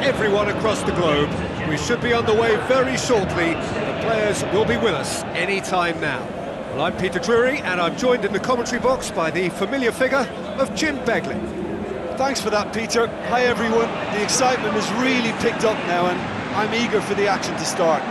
everyone across the globe. We should be on the way very shortly. The players will be with us any time now. Well, I'm Peter Drury, and I'm joined in the commentary box by the familiar figure of Jim Beglin. Thanks for that, Peter. Hi, everyone. The excitement has really picked up now, and I'm eager for the action to start.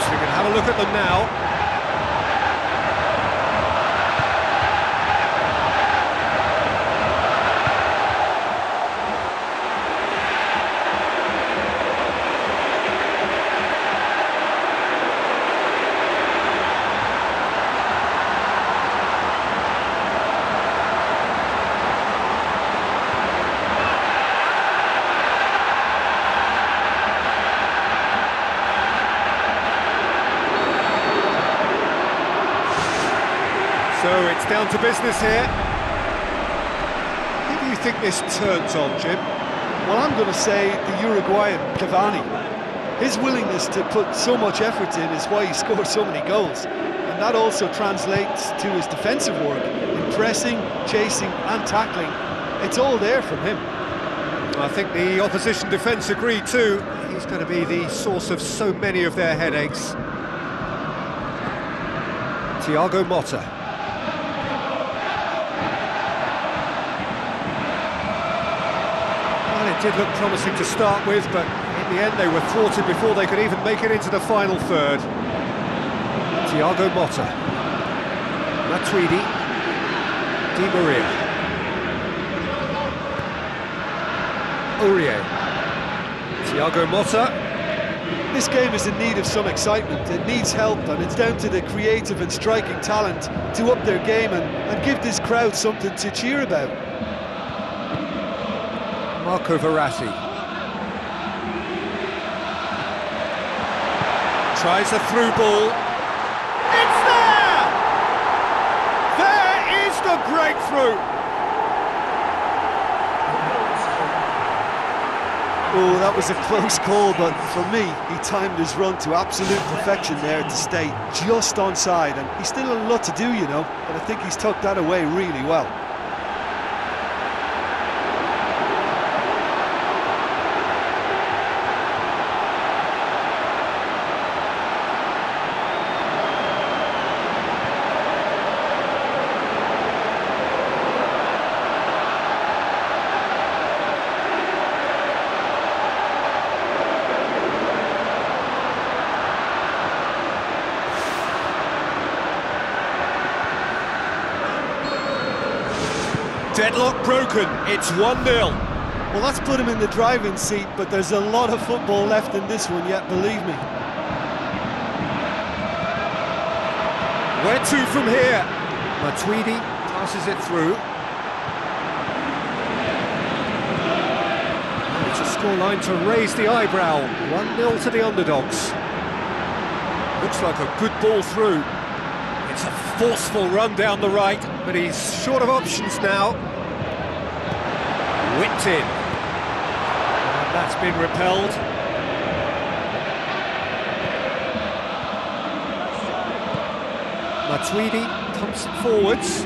So we can have a look at them now. So it's down to business here. Who do you think this turns on, Jim? Well, I'm going to say the Uruguayan Cavani. His willingness to put so much effort in is why he scored so many goals. And that also translates to his defensive work in pressing, chasing, and tackling. It's all there from him. I think the opposition defence agree too. He's going to be the source of so many of their headaches. Thiago Motta. Well, it did look promising to start with, but in the end they were thwarted before they could even make it into the final third. Thiago Motta. Matuidi. Di Maria. Aurier. Thiago Motta. This game is in need of some excitement. It needs help, and it's down to the creative and striking talent to up their game and, and give this crowd something to cheer about. Marco Verratti. Tries a through ball. It's there! There is the breakthrough! Oh, that was a close call, but for me, he timed his run to absolute perfection there to stay just onside, and he's still a lot to do, you know, but I think he's tucked that away really well. Deadlock broken, it's 1-0. Well, that's put him in the driving seat, but there's a lot of football left in this one yet, believe me. Where to from here? Matuidi passes it through. It's a scoreline to raise the eyebrow. 1-0 to the underdogs. Looks like a good ball through. It's a forceful run down the right, but he's short of options now. Whipped in. And that's been repelled. Matuidi it forwards.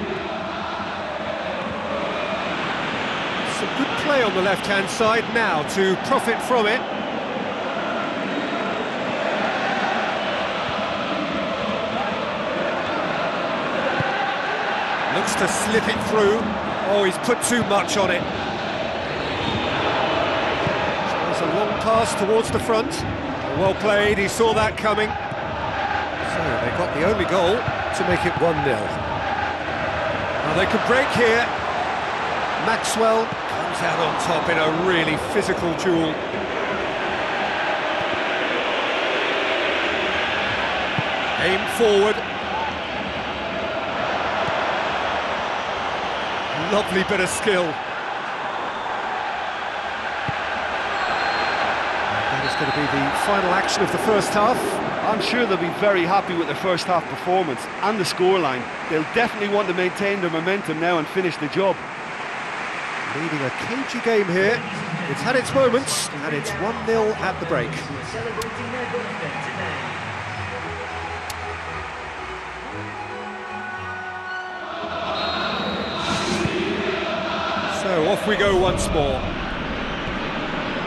Some good play on the left-hand side now to profit from it. Looks to slip it through. Oh, he's put too much on it. Tries a long pass towards the front. Well played, he saw that coming. So they got the only goal to make it 1-0. Now they could break here. Maxwell comes out on top in a really physical duel. Aim forward. Lovely bit of skill. That is going to be the final action of the first half. I'm sure they'll be very happy with their first half performance and the scoreline. They'll definitely want to maintain their momentum now and finish the job. leading a cagey game here. It's had its moments, and it's 1-0 at the break. So off we go once more.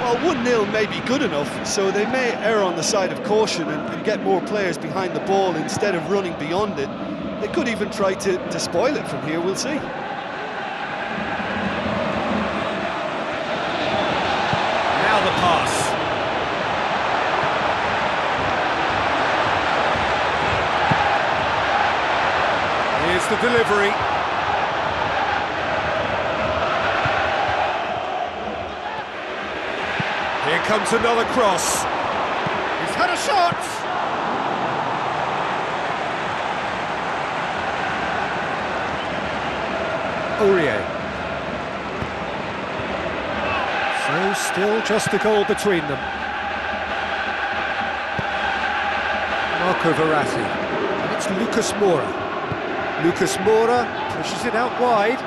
Well, 1-0 may be good enough, so they may err on the side of caution and, and, get more players behind the ball instead of running beyond it. They could even try to, to spoil it from here, we'll see. Now the pass. Here's the delivery. Comes another cross. He's had a shot! Aurier. So still just a goal between them. Marco Verratti. And it's Lucas Moura. Lucas Moura pushes it out wide.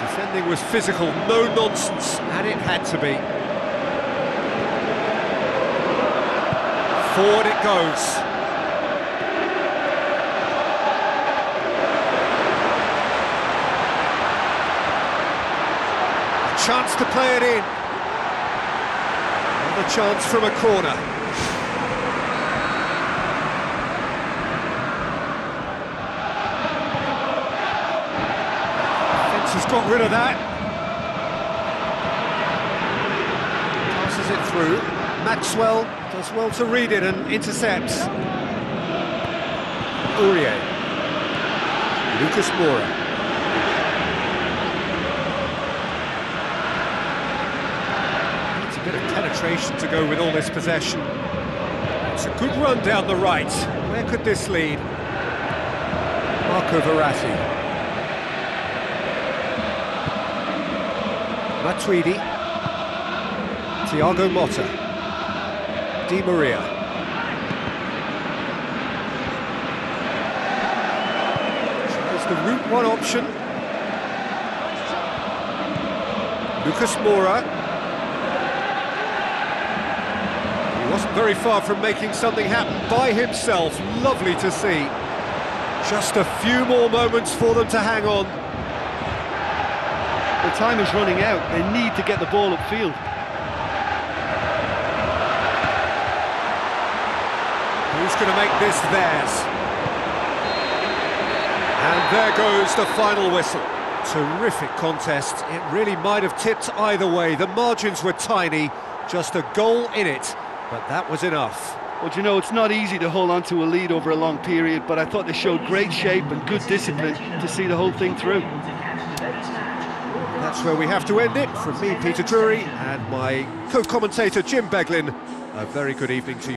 Defending was physical, no nonsense, and it had to be. Forward it goes. A chance to play it in. Another chance from a corner. Defence has got rid of that. Passes it through. Maxwell does well to read it and intercepts. Aurier. Lucas Moura. Needs a bit of penetration to go with all this possession. It's a good run down the right. Where could this lead? Marco Verratti. Matuidi. Thiago Motta. Di Maria. It's the route one option. Lucas Moura. He wasn't very far from making something happen by himself. Lovely to see. Just a few more moments for them to hang on. The time is running out. They need to get the ball upfield. Who's going to make this theirs? And there goes the final whistle. Terrific contest. It really might have tipped either way. The margins were tiny, just a goal in it, but that was enough. Well, you know, it's not easy to hold on to a lead over a long period, but I thought they showed great shape and good discipline to see the whole thing through. That's where we have to end it. From me, Peter Drury, and my co-commentator, Jim Beglin, a very good evening to you.